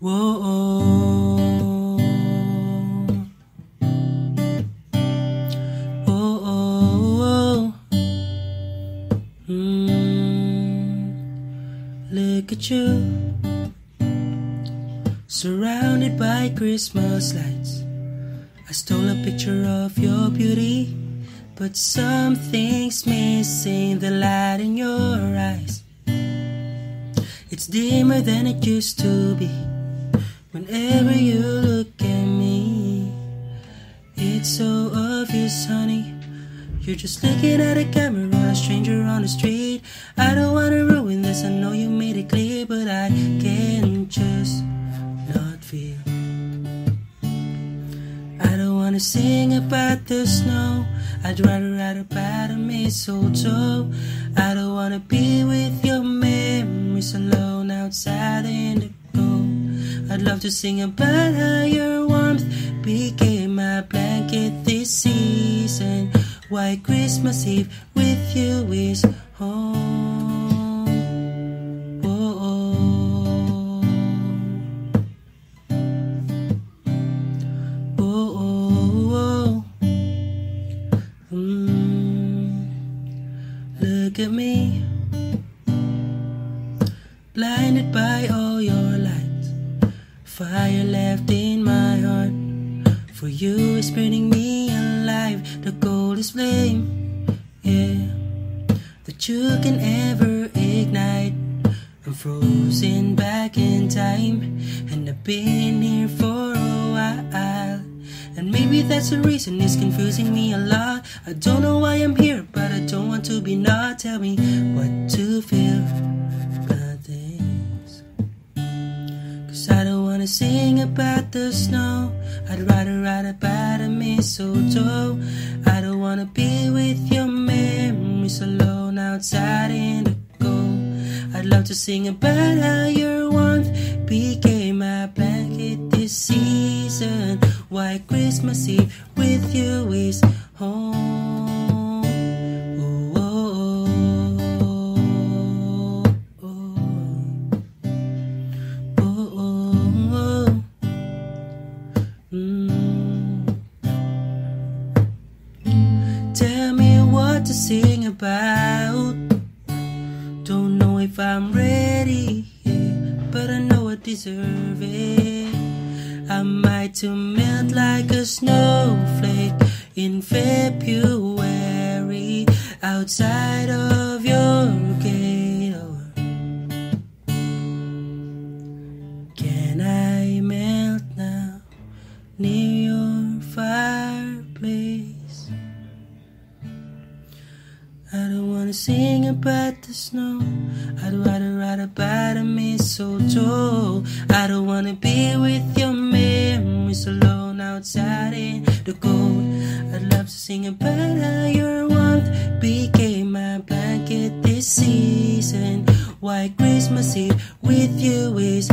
Whoa. Oh, oh. Look at you. Surrounded by Christmas lights. I stole a picture of your beauty. But something's missing the light in your eyes. It's dimmer than it used to be. Whenever you look at me, it's so obvious, honey. You're just looking at a camera a stranger on the street. I don't wanna ruin this, I know you made it clear, but I can't just not feel. I don't wanna sing about the snow. I'd rather write about a mistletoe. I don't wanna be to sing about how your warmth became my blanket this season. Why Christmas Eve with you is home. Oh, oh. Oh, oh, oh. Mm. Look at me, blinded by all your. Fire left in my heart. For you is burning me alive. The coldest flame, yeah, that you can ever ignite. I'm frozen back in time, and I've been here for a while. And maybe that's the reason it's confusing me a lot. I don't know why I'm here, but I don't want to be not. Tell me what to feel. Wanna sing about the snow. I'd rather write about a mistletoe. I don't wanna be with your memories alone outside in the cold. I'd love to sing about how your warmth became my blanket this season. Why Christmas Eve with you is home. To sing about. Don't know if I'm ready, but I know I deserve it. I might to melt like a snowflake in February outside of I don't wanna sing about the snow. I'd rather write about a mistletoe. I don't wanna be with your memories alone outside in the cold. I'd love to sing about how your warmth became my blanket this season. Why Christmas Eve with you is